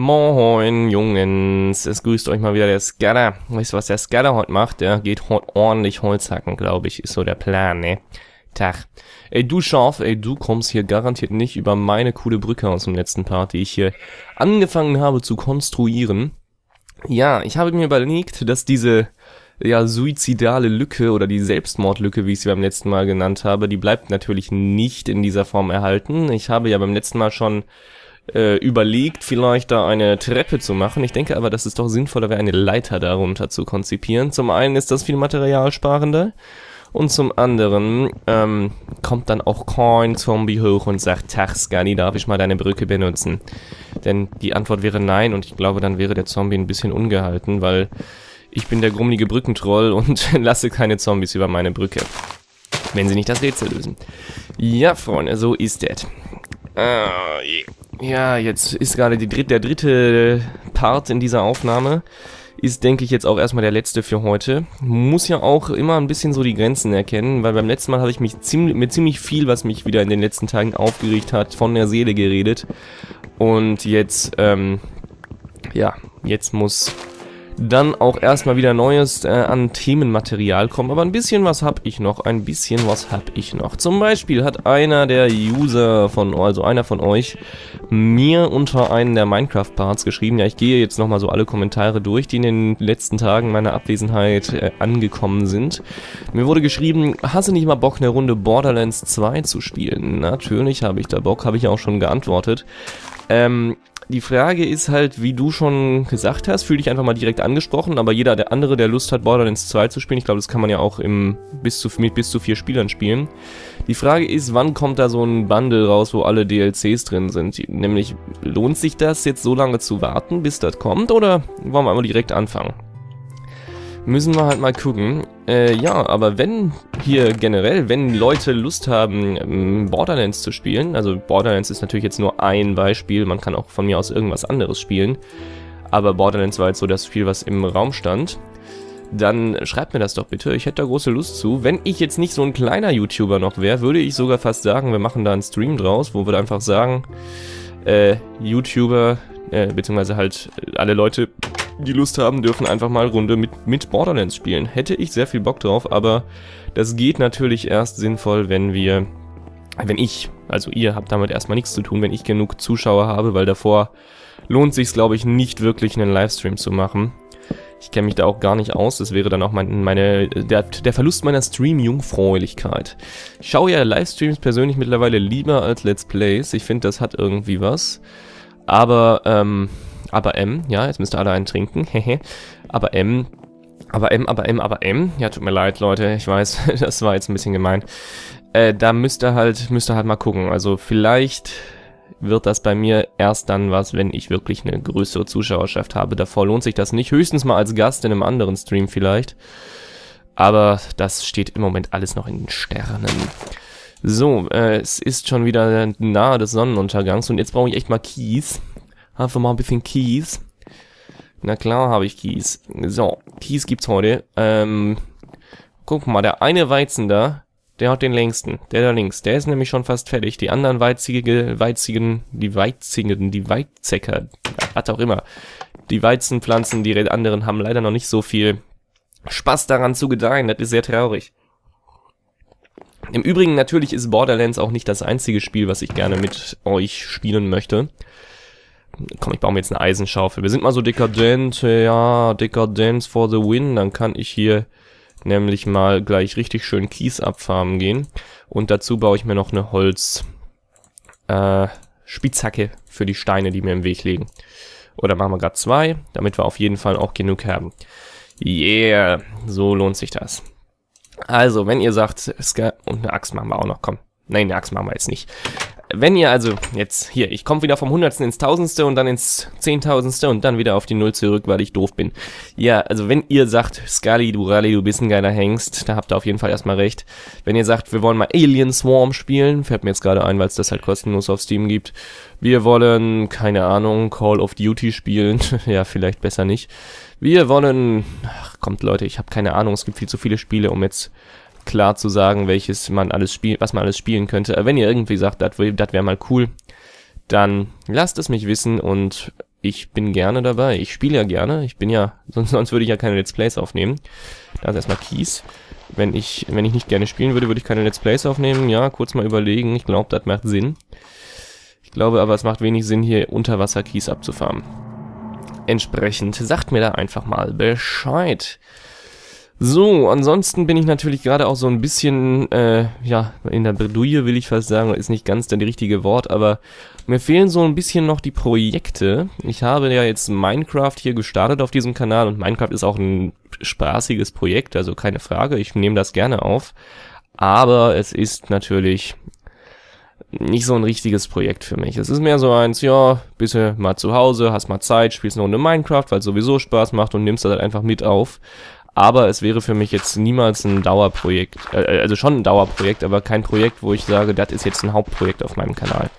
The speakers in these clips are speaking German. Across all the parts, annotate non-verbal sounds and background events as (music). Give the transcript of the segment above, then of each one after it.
Moin, Jungens. Es grüßt euch mal wieder der Scatter. Weißt du, was der Scatter heute macht? Der geht heute ordentlich Holz hacken, glaube ich. Ist so der Plan, ne? Tag. Ey, du Schaf, ey, du kommst hier garantiert nicht über meine coole Brücke aus dem letzten Part, die ich hier angefangen habe zu konstruieren. Ja, ich habe mir überlegt, dass diese ja, suizidale Lücke oder die Selbstmordlücke, wie ich sie beim letzten Mal genannt habe, die bleibt natürlich nicht in dieser Form erhalten. Ich habe ja beim letzten Mal schon äh, überlegt, vielleicht da eine Treppe zu machen. Ich denke aber, dass es doch sinnvoller wäre, eine Leiter darunter zu konzipieren. Zum einen ist das viel materialsparender und zum anderen ähm, kommt dann auch kein Zombie hoch und sagt, Tag, Scully, darf ich mal deine Brücke benutzen? Denn die Antwort wäre nein und ich glaube, dann wäre der Zombie ein bisschen ungehalten, weil ich bin der grummelige Brückentroll und (laughs) lasse keine Zombies über meine Brücke. Wenn sie nicht das Rätsel lösen. Ja, Freunde, so ist das. Ah, ja, jetzt ist gerade dritt, der dritte Part in dieser Aufnahme. Ist, denke ich, jetzt auch erstmal der letzte für heute. Muss ja auch immer ein bisschen so die Grenzen erkennen, weil beim letzten Mal habe ich mich ziemlich, mit ziemlich viel, was mich wieder in den letzten Tagen aufgeregt hat, von der Seele geredet. Und jetzt, ähm, ja, jetzt muss dann auch erstmal wieder Neues äh, an Themenmaterial kommen. Aber ein bisschen was habe ich noch, ein bisschen was habe ich noch. Zum Beispiel hat einer der User von, also einer von euch, mir unter einen der Minecraft-Parts geschrieben. Ja, ich gehe jetzt nochmal so alle Kommentare durch, die in den letzten Tagen meiner Abwesenheit äh, angekommen sind. Mir wurde geschrieben, hast du nicht mal Bock, eine Runde Borderlands 2 zu spielen? Natürlich habe ich da Bock, habe ich auch schon geantwortet. Ähm, die Frage ist halt, wie du schon gesagt hast, fühl dich einfach mal direkt angesprochen, aber jeder der andere, der Lust hat, Borderlands 2 zu spielen, ich glaube, das kann man ja auch im, bis zu, mit bis zu vier Spielern spielen. Die Frage ist, wann kommt da so ein Bundle raus, wo alle DLCs drin sind? Nämlich, lohnt sich das jetzt so lange zu warten, bis das kommt, oder wollen wir einmal direkt anfangen? Müssen wir halt mal gucken. Äh, ja, aber wenn hier generell, wenn Leute Lust haben, ähm, Borderlands zu spielen, also Borderlands ist natürlich jetzt nur ein Beispiel, man kann auch von mir aus irgendwas anderes spielen, aber Borderlands war jetzt so das Spiel, was im Raum stand, dann schreibt mir das doch bitte, ich hätte da große Lust zu. Wenn ich jetzt nicht so ein kleiner YouTuber noch wäre, würde ich sogar fast sagen, wir machen da einen Stream draus, wo wir einfach sagen, äh, YouTuber, äh, beziehungsweise halt alle Leute, die Lust haben, dürfen einfach mal Runde mit, mit Borderlands spielen. Hätte ich sehr viel Bock drauf, aber das geht natürlich erst sinnvoll, wenn wir, wenn ich, also ihr habt damit erstmal nichts zu tun, wenn ich genug Zuschauer habe, weil davor lohnt sich glaube ich, nicht wirklich einen Livestream zu machen. Ich kenne mich da auch gar nicht aus, das wäre dann auch mein, meine, der, der Verlust meiner Stream-Jungfräulichkeit. Ich schaue ja Livestreams persönlich mittlerweile lieber als Let's Plays, ich finde, das hat irgendwie was. Aber, ähm, aber M, ja, jetzt müsst ihr alle einen trinken, aber M, aber M, aber M, aber M, ja, tut mir leid, Leute, ich weiß, (laughs) das war jetzt ein bisschen gemein. Äh, da müsst ihr halt, müsst ihr halt mal gucken, also vielleicht wird das bei mir erst dann was, wenn ich wirklich eine größere Zuschauerschaft habe. Davor lohnt sich das nicht, höchstens mal als Gast in einem anderen Stream vielleicht. Aber das steht im Moment alles noch in den Sternen. So, äh, es ist schon wieder nahe des Sonnenuntergangs und jetzt brauche ich echt mal Kies. Einfach mal ein bisschen Kies. Na klar habe ich Kies. So, Kies gibt's heute. Ähm, guck mal, der eine Weizen da, der hat den längsten. Der da links, der ist nämlich schon fast fertig. Die anderen weizige, weizigen, die weizigen, die Weizecker, hat auch immer. Die Weizenpflanzen, die anderen haben leider noch nicht so viel Spaß daran zu gedeihen. Das ist sehr traurig. Im Übrigen natürlich ist Borderlands auch nicht das einzige Spiel, was ich gerne mit euch spielen möchte komm, ich baue mir jetzt eine Eisenschaufel. Wir sind mal so dekadent, ja, Dekadence for the win. Dann kann ich hier nämlich mal gleich richtig schön Kies abfarmen gehen. Und dazu baue ich mir noch eine Holz, äh, Spitzhacke für die Steine, die mir im Weg liegen. Oder machen wir gerade zwei, damit wir auf jeden Fall auch genug haben. Yeah, so lohnt sich das. Also, wenn ihr sagt, und eine Axt machen wir auch noch, komm. Nein, eine Axt machen wir jetzt nicht. Wenn ihr also jetzt hier, ich komme wieder vom Hundertsten ins Tausendste und dann ins Zehntausendste und dann wieder auf die Null zurück, weil ich doof bin. Ja, also wenn ihr sagt, Scully, du Rally, du bist ein geiler Hengst, da habt ihr auf jeden Fall erstmal recht. Wenn ihr sagt, wir wollen mal Alien Swarm spielen, fällt mir jetzt gerade ein, weil es das halt kostenlos auf Steam gibt. Wir wollen, keine Ahnung, Call of Duty spielen. (laughs) ja, vielleicht besser nicht. Wir wollen, ach kommt Leute, ich habe keine Ahnung, es gibt viel zu viele Spiele, um jetzt klar zu sagen, welches man alles spielt, was man alles spielen könnte. Wenn ihr irgendwie sagt, das wäre mal cool, dann lasst es mich wissen und ich bin gerne dabei. Ich spiele ja gerne. Ich bin ja, (laughs) sonst, sonst würde ich ja keine Let's Plays aufnehmen. Da ist erstmal Keys. Wenn ich, wenn ich nicht gerne spielen würde, würde ich keine Let's Plays aufnehmen. Ja, kurz mal überlegen. Ich glaube, das macht Sinn. Ich glaube aber, es macht wenig Sinn, hier Unterwasser Keys abzufarmen. Entsprechend sagt mir da einfach mal Bescheid. So, ansonsten bin ich natürlich gerade auch so ein bisschen, äh, ja, in der Bredouille will ich fast sagen, ist nicht ganz der richtige Wort, aber mir fehlen so ein bisschen noch die Projekte. Ich habe ja jetzt Minecraft hier gestartet auf diesem Kanal und Minecraft ist auch ein spaßiges Projekt, also keine Frage, ich nehme das gerne auf. Aber es ist natürlich nicht so ein richtiges Projekt für mich. Es ist mehr so eins, ja, bist du mal zu Hause, hast mal Zeit, spielst eine Runde Minecraft, weil es sowieso Spaß macht und nimmst das halt einfach mit auf aber es wäre für mich jetzt niemals ein Dauerprojekt, äh, also schon ein Dauerprojekt, aber kein Projekt, wo ich sage, das ist jetzt ein Hauptprojekt auf meinem Kanal.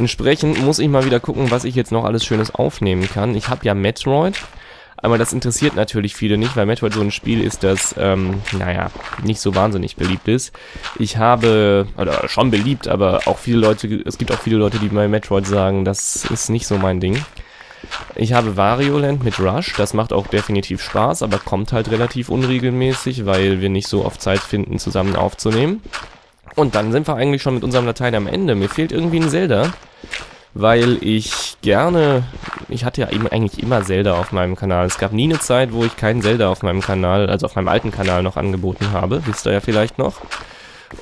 Entsprechend muss ich mal wieder gucken, was ich jetzt noch alles Schönes aufnehmen kann. Ich habe ja Metroid, aber das interessiert natürlich viele nicht, weil Metroid so ein Spiel ist, das, ähm, naja, nicht so wahnsinnig beliebt ist. Ich habe, oder schon beliebt, aber auch viele Leute, es gibt auch viele Leute, die bei Metroid sagen, das ist nicht so mein Ding. Ich habe Varioland mit Rush, das macht auch definitiv Spaß, aber kommt halt relativ unregelmäßig, weil wir nicht so oft Zeit finden, zusammen aufzunehmen. Und dann sind wir eigentlich schon mit unserem Latein am Ende. Mir fehlt irgendwie ein Zelda, weil ich gerne... Ich hatte ja eben eigentlich immer Zelda auf meinem Kanal. Es gab nie eine Zeit, wo ich keinen Zelda auf meinem Kanal, also auf meinem alten Kanal noch angeboten habe. Wisst ihr ja vielleicht noch.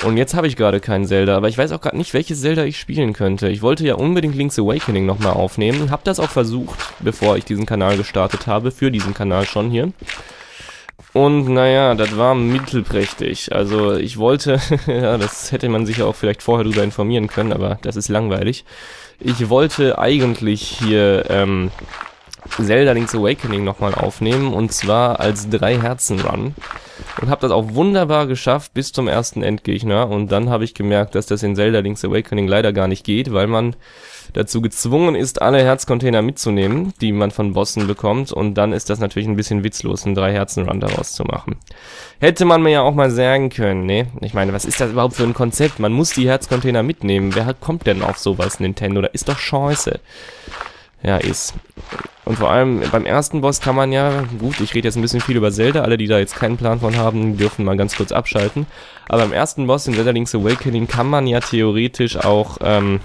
Und jetzt habe ich gerade keinen Zelda, aber ich weiß auch gerade nicht, welches Zelda ich spielen könnte. Ich wollte ja unbedingt Link's Awakening nochmal aufnehmen, habe das auch versucht, bevor ich diesen Kanal gestartet habe, für diesen Kanal schon hier. Und naja, das war mittelprächtig. Also ich wollte, (laughs) ja, das hätte man sich ja auch vielleicht vorher darüber informieren können, aber das ist langweilig. Ich wollte eigentlich hier ähm, Zelda Link's Awakening nochmal aufnehmen und zwar als drei Herzen Run und habe das auch wunderbar geschafft bis zum ersten Endgegner und dann habe ich gemerkt, dass das in Zelda Link's Awakening leider gar nicht geht, weil man dazu gezwungen ist, alle Herzcontainer mitzunehmen, die man von Bossen bekommt und dann ist das natürlich ein bisschen witzlos, einen drei Herzen Run daraus zu machen. Hätte man mir ja auch mal sagen können, ne? Ich meine, was ist das überhaupt für ein Konzept? Man muss die Herzcontainer mitnehmen. Wer kommt denn auf sowas, Nintendo? Da ist doch scheiße. Ja, ist. Und vor allem beim ersten Boss kann man ja, gut, ich rede jetzt ein bisschen viel über Zelda, alle, die da jetzt keinen Plan von haben, dürfen mal ganz kurz abschalten. Aber beim ersten Boss in Zelda Link's Awakening kann man ja theoretisch auch ähm,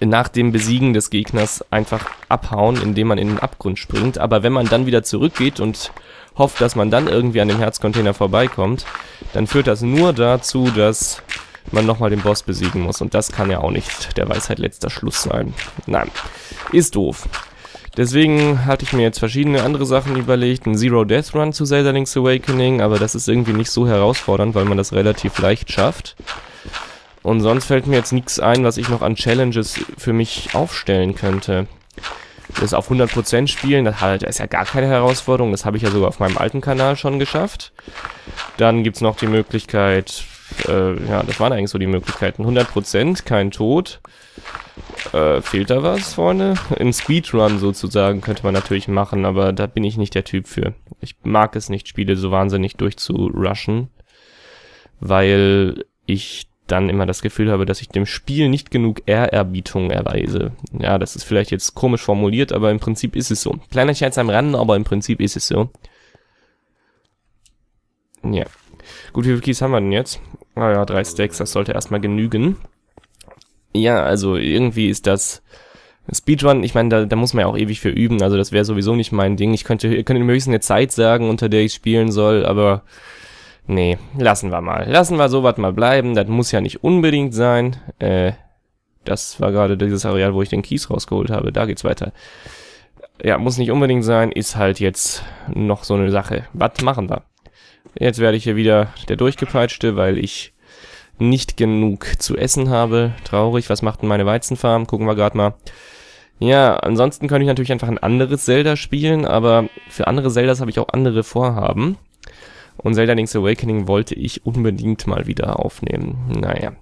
nach dem Besiegen des Gegners einfach abhauen, indem man in den Abgrund springt. Aber wenn man dann wieder zurückgeht und hofft, dass man dann irgendwie an dem Herzcontainer vorbeikommt, dann führt das nur dazu, dass man nochmal den Boss besiegen muss. Und das kann ja auch nicht der Weisheit letzter Schluss sein. Nein, ist doof. Deswegen hatte ich mir jetzt verschiedene andere Sachen überlegt. Ein Zero Death Run zu Zelda Link's Awakening, aber das ist irgendwie nicht so herausfordernd, weil man das relativ leicht schafft. Und sonst fällt mir jetzt nichts ein, was ich noch an Challenges für mich aufstellen könnte. Das auf 100% spielen, das, ist ja gar keine Herausforderung. Das habe ich ja sogar auf meinem alten Kanal schon geschafft. Dann gibt es noch die Möglichkeit, äh, ja, das waren eigentlich so die Möglichkeiten. 100%, kein Tod. Äh, fehlt da was vorne? Im Speedrun sozusagen könnte man natürlich machen, aber da bin ich nicht der Typ für. Ich mag es nicht, Spiele so wahnsinnig durchzurushen, weil ich dann immer das Gefühl habe, dass ich dem Spiel nicht genug Ehrerbietung erweise. Ja, das ist vielleicht jetzt komisch formuliert, aber im Prinzip ist es so. Kleiner Scherz am Rand, aber im Prinzip ist es so. Ja. Gut, wie viele Keys haben wir denn jetzt? Ah ja, drei Stacks, das sollte erstmal genügen. Ja, also irgendwie ist das Speedrun, ich meine, da, da muss man ja auch ewig für üben, also das wäre sowieso nicht mein Ding. Ich könnte, ihr mir höchstens eine Zeit sagen, unter der ich spielen soll, aber nee, lassen wir mal. Lassen wir sowas mal bleiben, das muss ja nicht unbedingt sein. Äh, das war gerade dieses Areal, wo ich den Kies rausgeholt habe, da geht's weiter. Ja, muss nicht unbedingt sein, ist halt jetzt noch so eine Sache. Was machen wir? Jetzt werde ich hier wieder der Durchgepeitschte, weil ich nicht genug zu essen habe. Traurig, was macht denn meine Weizenfarm? Gucken wir gerade mal. Ja, ansonsten könnte ich natürlich einfach ein anderes Zelda spielen, aber für andere Zeldas habe ich auch andere Vorhaben. Und Zelda Link's Awakening wollte ich unbedingt mal wieder aufnehmen. Naja.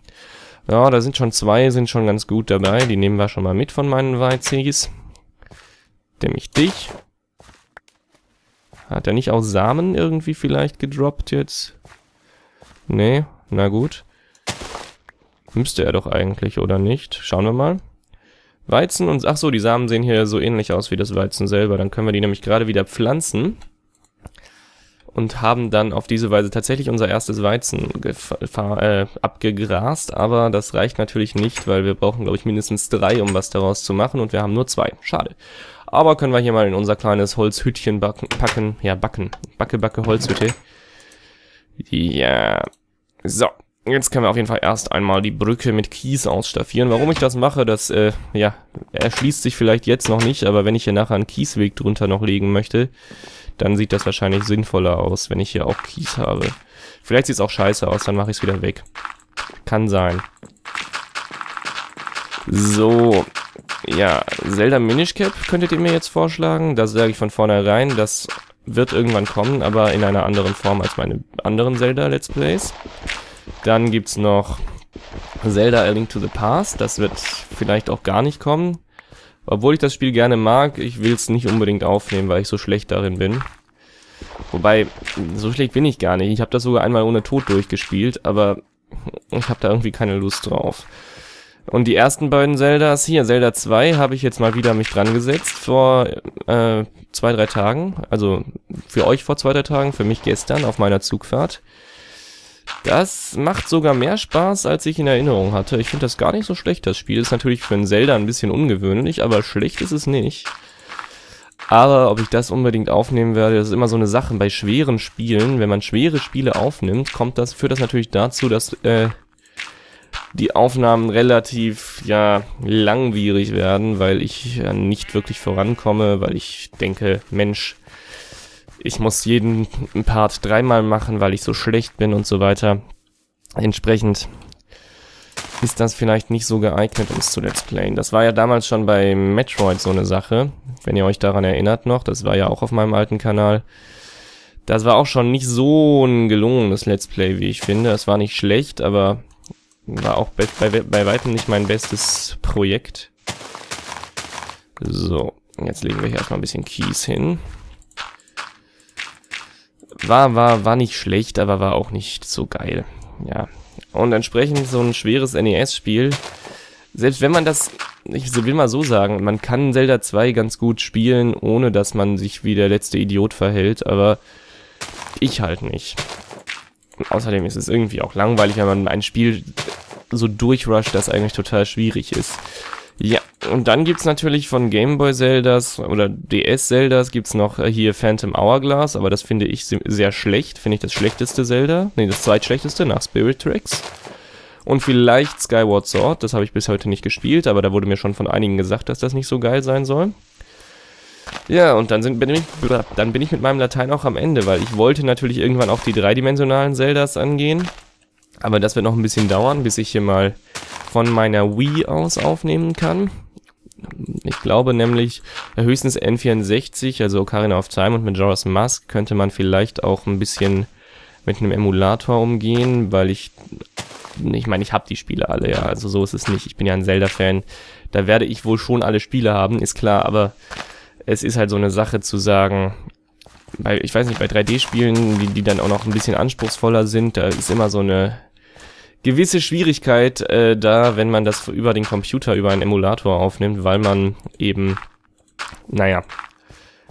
Ja, da sind schon zwei, sind schon ganz gut dabei. Die nehmen wir schon mal mit von meinen Weizis. Nämlich dich. Hat er nicht auch Samen irgendwie vielleicht gedroppt jetzt? Nee, na gut. Müsste er doch eigentlich, oder nicht? Schauen wir mal. Weizen und ach so, die Samen sehen hier so ähnlich aus wie das Weizen selber. Dann können wir die nämlich gerade wieder pflanzen und haben dann auf diese Weise tatsächlich unser erstes Weizen äh, abgegrast, aber das reicht natürlich nicht, weil wir brauchen, glaube ich, mindestens drei, um was daraus zu machen und wir haben nur zwei. Schade. Aber können wir hier mal in unser kleines Holzhütchen backen, packen, ja, backen, backe, backe, Holzhütte. Ja, so. Jetzt können wir auf jeden Fall erst einmal die Brücke mit Kies ausstaffieren. Warum ich das mache, das, äh, ja, erschließt sich vielleicht jetzt noch nicht, aber wenn ich hier nachher einen Kiesweg drunter noch legen möchte, dann sieht das wahrscheinlich sinnvoller aus, wenn ich hier auch Kies habe. Vielleicht sieht es auch scheiße aus, dann mache ich es wieder weg. Kann sein. So, ja, Zelda Minish Cap könntet ihr mir jetzt vorschlagen. Das sage ich von vornherein, das wird irgendwann kommen, aber in einer anderen Form als meine anderen Zelda Let's Plays. Dann gibt's noch Zelda A Link to the Past, das wird vielleicht auch gar nicht kommen. Obwohl ich das Spiel gerne mag, ich will es nicht unbedingt aufnehmen, weil ich so schlecht darin bin. Wobei, so schlecht bin ich gar nicht. Ich habe das sogar einmal ohne Tod durchgespielt, aber ich habe da irgendwie keine Lust drauf. Und die ersten beiden Zeldas, hier, Zelda 2, habe ich jetzt mal wieder mich dran gesetzt vor äh, zwei, drei Tagen. Also für euch vor zwei, drei Tagen, für mich gestern auf meiner Zugfahrt. Das macht sogar mehr Spaß, als ich in Erinnerung hatte. Ich finde das gar nicht so schlecht, das Spiel. Ist natürlich für ein Zelda ein bisschen ungewöhnlich, aber schlecht ist es nicht. Aber ob ich das unbedingt aufnehmen werde, das ist immer so eine Sache. Bei schweren Spielen, wenn man schwere Spiele aufnimmt, kommt das, führt das natürlich dazu, dass äh, die Aufnahmen relativ ja langwierig werden, weil ich ja nicht wirklich vorankomme, weil ich denke, Mensch, ich muss jeden Part dreimal machen, weil ich so schlecht bin und so weiter. Entsprechend ist das vielleicht nicht so geeignet, um es zu Let's Playen. Das war ja damals schon bei Metroid so eine Sache, wenn ihr euch daran erinnert noch. Das war ja auch auf meinem alten Kanal. Das war auch schon nicht so ein gelungenes Let's Play, wie ich finde. Es war nicht schlecht, aber war auch bei, bei, bei weitem nicht mein bestes Projekt. So, jetzt legen wir hier erstmal ein bisschen Kies hin. War, war, war nicht schlecht, aber war auch nicht so geil. Ja. Und entsprechend so ein schweres NES-Spiel, selbst wenn man das, ich will mal so sagen, man kann Zelda 2 ganz gut spielen, ohne dass man sich wie der letzte Idiot verhält, aber ich halt nicht. Und außerdem ist es irgendwie auch langweilig, wenn man ein Spiel so durchrusht, das eigentlich total schwierig ist. Ja, und dann gibt's natürlich von Gameboy Zeldas oder DS Zeldas gibt's noch äh, hier Phantom Hourglass, aber das finde ich sehr schlecht, finde ich das schlechteste Zelda, nee, das zweitschlechteste nach Spirit Tracks. Und vielleicht Skyward Sword, das habe ich bis heute nicht gespielt, aber da wurde mir schon von einigen gesagt, dass das nicht so geil sein soll. Ja, und dann, sind, bin ich, dann bin ich mit meinem Latein auch am Ende, weil ich wollte natürlich irgendwann auch die dreidimensionalen Zeldas angehen. Aber das wird noch ein bisschen dauern, bis ich hier mal von meiner Wii aus aufnehmen kann. Ich glaube nämlich, höchstens N64, also Ocarina of Time und Majora's Mask, könnte man vielleicht auch ein bisschen mit einem Emulator umgehen, weil ich, ich meine, ich habe die Spiele alle, ja, also so ist es nicht. Ich bin ja ein Zelda-Fan. Da werde ich wohl schon alle Spiele haben, ist klar, aber es ist halt so eine Sache zu sagen, bei, ich weiß nicht, bei 3D-Spielen, die, die dann auch noch ein bisschen anspruchsvoller sind, da ist immer so eine gewisse Schwierigkeit äh, da, wenn man das über den Computer, über einen Emulator aufnimmt, weil man eben, naja,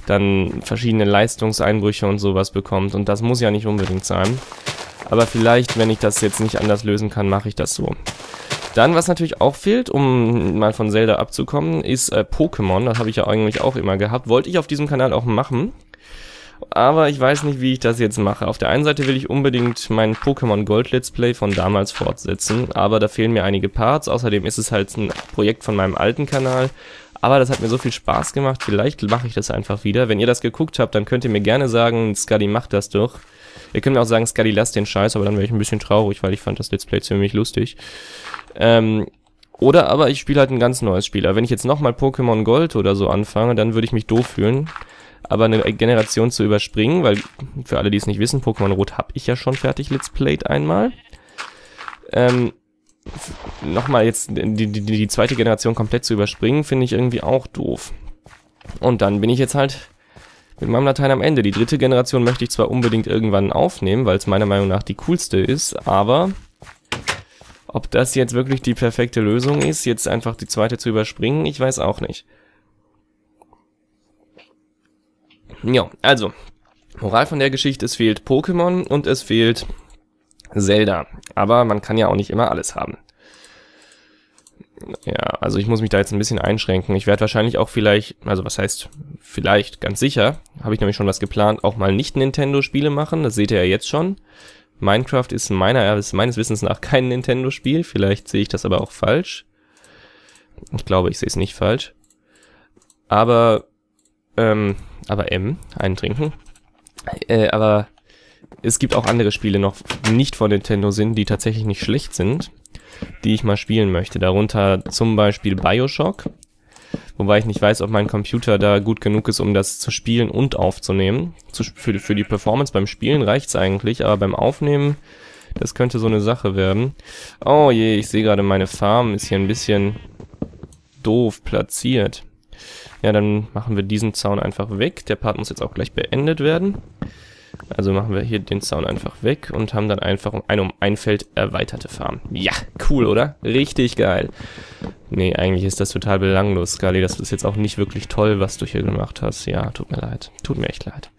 dann verschiedene Leistungseinbrüche und sowas bekommt. Und das muss ja nicht unbedingt sein. Aber vielleicht, wenn ich das jetzt nicht anders lösen kann, mache ich das so. Dann, was natürlich auch fehlt, um mal von Zelda abzukommen, ist äh, Pokémon. Das habe ich ja eigentlich auch immer gehabt. Wollte ich auf diesem Kanal auch machen aber ich weiß nicht, wie ich das jetzt mache. Auf der einen Seite will ich unbedingt mein Pokémon Gold Let's Play von damals fortsetzen, aber da fehlen mir einige Parts. Außerdem ist es halt ein Projekt von meinem alten Kanal. Aber das hat mir so viel Spaß gemacht, vielleicht mache ich das einfach wieder. Wenn ihr das geguckt habt, dann könnt ihr mir gerne sagen, Skadi macht das doch. Ihr könnt mir auch sagen, Skadi lass den Scheiß, aber dann wäre ich ein bisschen traurig, weil ich fand das Let's Play ziemlich lustig. Ähm, oder aber ich spiele halt ein ganz neues Spiel. Aber wenn ich jetzt nochmal Pokémon Gold oder so anfange, dann würde ich mich doof fühlen aber eine Generation zu überspringen, weil für alle, die es nicht wissen, Pokémon Rot habe ich ja schon fertig Let's Played einmal. Ähm, nochmal jetzt die, die, die zweite Generation komplett zu überspringen, finde ich irgendwie auch doof. Und dann bin ich jetzt halt mit meinem Latein am Ende. Die dritte Generation möchte ich zwar unbedingt irgendwann aufnehmen, weil es meiner Meinung nach die coolste ist, aber Ob das jetzt wirklich die perfekte Lösung ist, jetzt einfach die zweite zu überspringen, ich weiß auch nicht. Ja, also, Moral von der Geschichte, es fehlt Pokémon und es fehlt Zelda. Aber man kann ja auch nicht immer alles haben. Ja, also ich muss mich da jetzt ein bisschen einschränken. Ich werde wahrscheinlich auch vielleicht, also was heißt vielleicht, ganz sicher, habe ich nämlich schon was geplant, auch mal nicht Nintendo-Spiele machen. Das seht ihr ja jetzt schon. Minecraft ist meiner, ist meines Wissens nach kein Nintendo-Spiel. Vielleicht sehe ich das aber auch falsch. Ich glaube, ich sehe es nicht falsch. Aber, ähm, aber M, einen trinken. Äh, aber es gibt auch andere Spiele noch, die nicht von Nintendo sind, die tatsächlich nicht schlecht sind, die ich mal spielen möchte. Darunter zum Beispiel Bioshock. Wobei ich nicht weiß, ob mein Computer da gut genug ist, um das zu spielen und aufzunehmen. Zu, für, für die Performance beim Spielen reicht's eigentlich, aber beim Aufnehmen, das könnte so eine Sache werden. Oh je, ich sehe gerade, meine Farm ist hier ein bisschen doof platziert. Ja, dann machen wir diesen Zaun einfach weg. Der Part muss jetzt auch gleich beendet werden. Also machen wir hier den Zaun einfach weg und haben dann einfach um ein, um ein Feld erweiterte Farm. Ja, cool, oder? Richtig geil. Nee, eigentlich ist das total belanglos, Scully. Das ist jetzt auch nicht wirklich toll, was du hier gemacht hast. Ja, tut mir leid. Tut mir echt leid.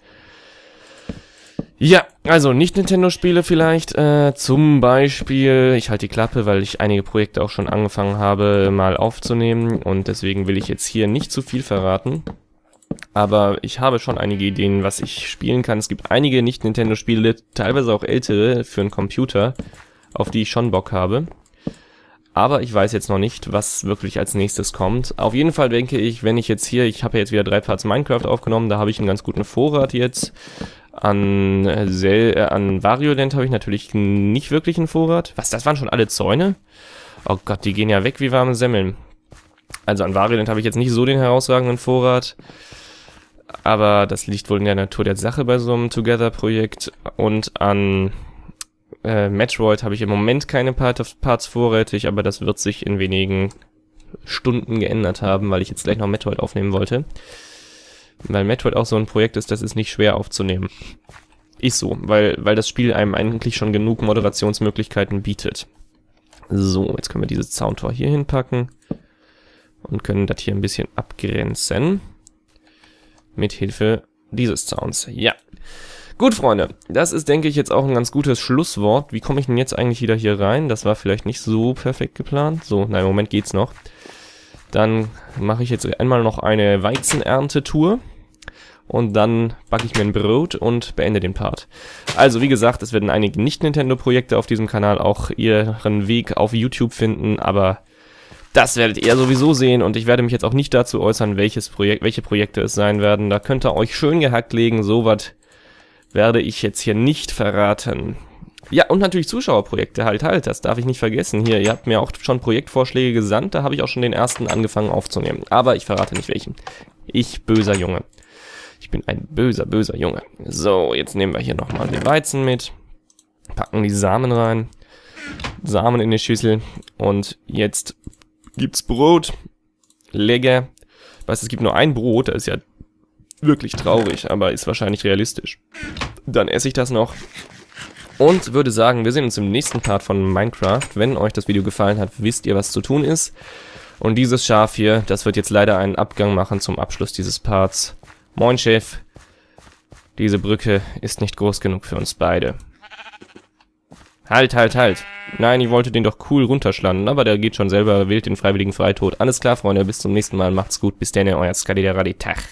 Ja, also nicht Nintendo-Spiele vielleicht. Äh, zum Beispiel, ich halte die Klappe, weil ich einige Projekte auch schon angefangen habe, mal aufzunehmen. Und deswegen will ich jetzt hier nicht zu viel verraten. Aber ich habe schon einige Ideen, was ich spielen kann. Es gibt einige Nicht-Nintendo-Spiele, teilweise auch ältere für einen Computer, auf die ich schon Bock habe. Aber ich weiß jetzt noch nicht, was wirklich als nächstes kommt. Auf jeden Fall denke ich, wenn ich jetzt hier, ich habe ja jetzt wieder drei Parts Minecraft aufgenommen, da habe ich einen ganz guten Vorrat jetzt. An, Sel äh, an Variolent habe ich natürlich nicht wirklich einen Vorrat. Was, das waren schon alle Zäune? Oh Gott, die gehen ja weg wie warme Semmeln. Also an Variolent habe ich jetzt nicht so den herausragenden Vorrat. Aber das liegt wohl in der Natur der Sache bei so einem Together-Projekt. Und an äh, Metroid habe ich im Moment keine Part Parts vorrätig, aber das wird sich in wenigen Stunden geändert haben, weil ich jetzt gleich noch Metroid aufnehmen wollte. Weil Metroid auch so ein Projekt ist, das ist nicht schwer aufzunehmen. Ist so, weil, weil das Spiel einem eigentlich schon genug Moderationsmöglichkeiten bietet. So, jetzt können wir dieses Zauntor hier hinpacken und können das hier ein bisschen abgrenzen. Mit Hilfe dieses Zauns. Ja. Gut, Freunde, das ist, denke ich, jetzt auch ein ganz gutes Schlusswort. Wie komme ich denn jetzt eigentlich wieder hier rein? Das war vielleicht nicht so perfekt geplant. So, na, im Moment geht's noch. Dann mache ich jetzt einmal noch eine Weizenernte-Tour. Und dann backe ich mir ein Brot und beende den Part. Also, wie gesagt, es werden einige Nicht-Nintendo-Projekte auf diesem Kanal auch ihren Weg auf YouTube finden, aber das werdet ihr sowieso sehen und ich werde mich jetzt auch nicht dazu äußern, welches Projekt, welche Projekte es sein werden. Da könnt ihr euch schön gehackt legen, so was werde ich jetzt hier nicht verraten. Ja, und natürlich Zuschauerprojekte, halt, halt, das darf ich nicht vergessen. Hier, ihr habt mir auch schon Projektvorschläge gesandt, da habe ich auch schon den ersten angefangen aufzunehmen. Aber ich verrate nicht welchen. Ich, böser Junge. Ich bin ein böser, böser Junge. So, jetzt nehmen wir hier nochmal den Weizen mit. Packen die Samen rein. Samen in die Schüssel. Und jetzt gibt's Brot. Lecker. Weißt, es gibt nur ein Brot, das ist ja wirklich traurig, aber ist wahrscheinlich realistisch. Dann esse ich das noch. Und würde sagen, wir sehen uns im nächsten Part von Minecraft. Wenn euch das Video gefallen hat, wisst ihr, was zu tun ist. Und dieses Schaf hier, das wird jetzt leider einen Abgang machen zum Abschluss dieses Parts. Moin, Chef. Diese Brücke ist nicht groß genug für uns beide. Halt, halt, halt. Nein, ich wollte den doch cool runterschlagen, aber der geht schon selber, wählt den freiwilligen Freitod. Alles klar, Freunde, bis zum nächsten Mal, macht's gut, bis dann, euer Skadi der Raditach.